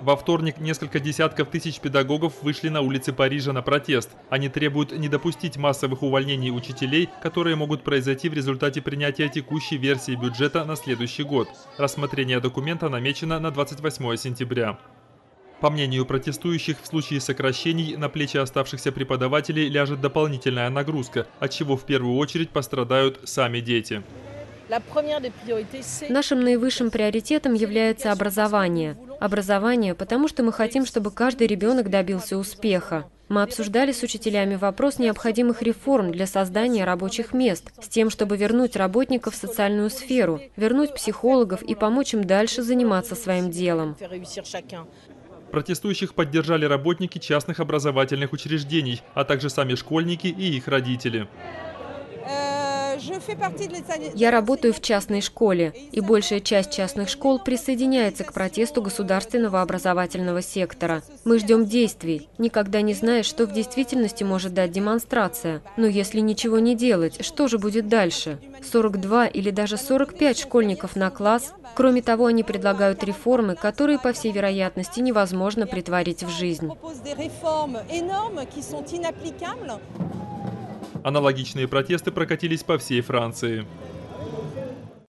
Во вторник несколько десятков тысяч педагогов вышли на улицы Парижа на протест. Они требуют не допустить массовых увольнений учителей, которые могут произойти в результате принятия текущей версии бюджета на следующий год. Рассмотрение документа намечено на 28 сентября. По мнению протестующих, в случае сокращений на плечи оставшихся преподавателей ляжет дополнительная нагрузка, от чего в первую очередь пострадают сами дети. Нашим наивысшим приоритетом является образование. Образование, потому что мы хотим, чтобы каждый ребенок добился успеха. Мы обсуждали с учителями вопрос необходимых реформ для создания рабочих мест, с тем, чтобы вернуть работников в социальную сферу, вернуть психологов и помочь им дальше заниматься своим делом. Протестующих поддержали работники частных образовательных учреждений, а также сами школьники и их родители. Я работаю в частной школе, и большая часть частных школ присоединяется к протесту государственного образовательного сектора. Мы ждем действий. Никогда не знаешь, что в действительности может дать демонстрация. Но если ничего не делать, что же будет дальше? 42 или даже 45 школьников на класс. Кроме того, они предлагают реформы, которые, по всей вероятности, невозможно притворить в жизнь. Аналогичные протесты прокатились по всей Франции.